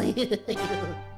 いいよ。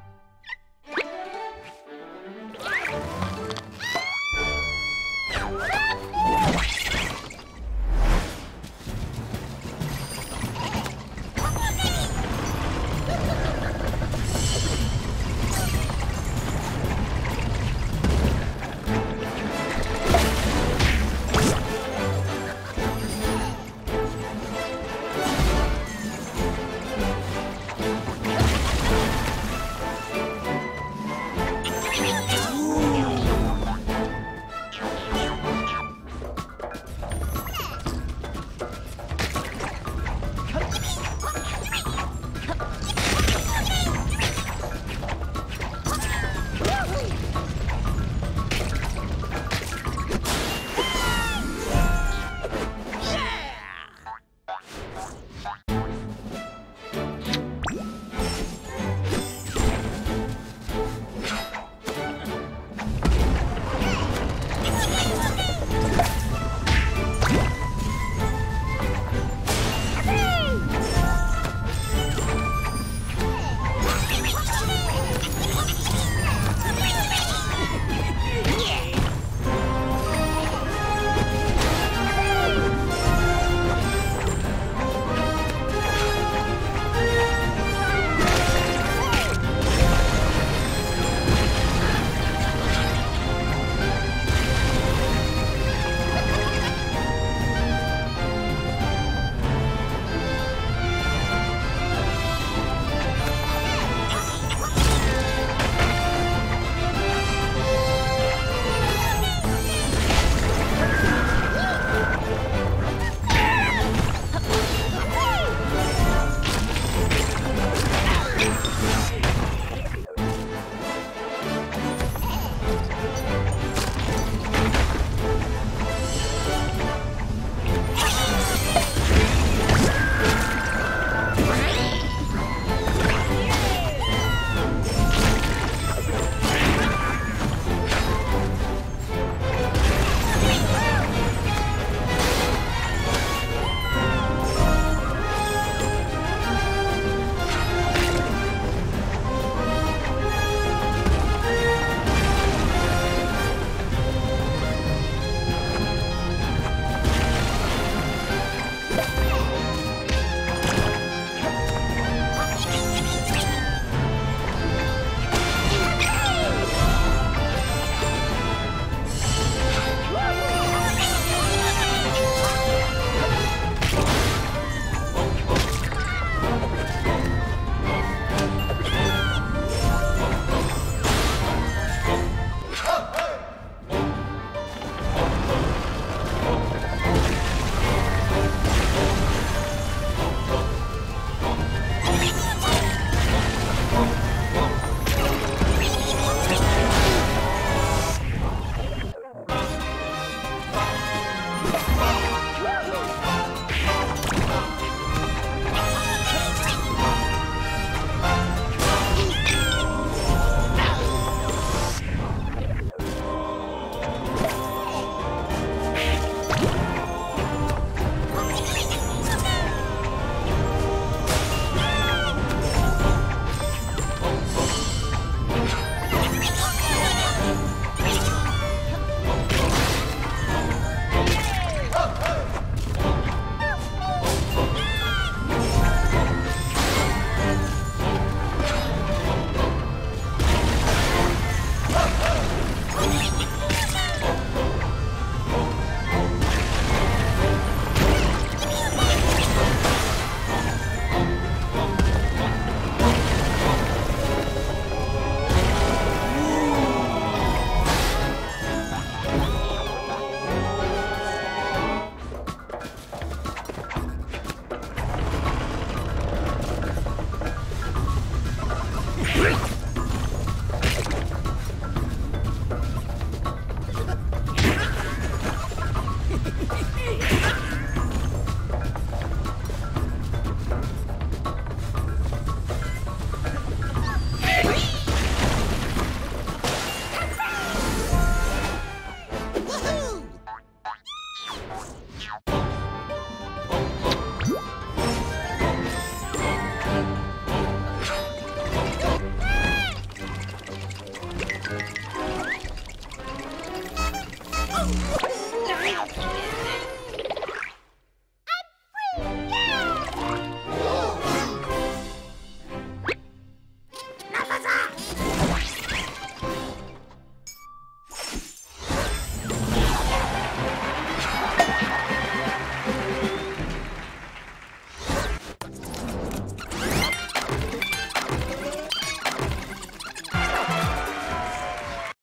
Woo!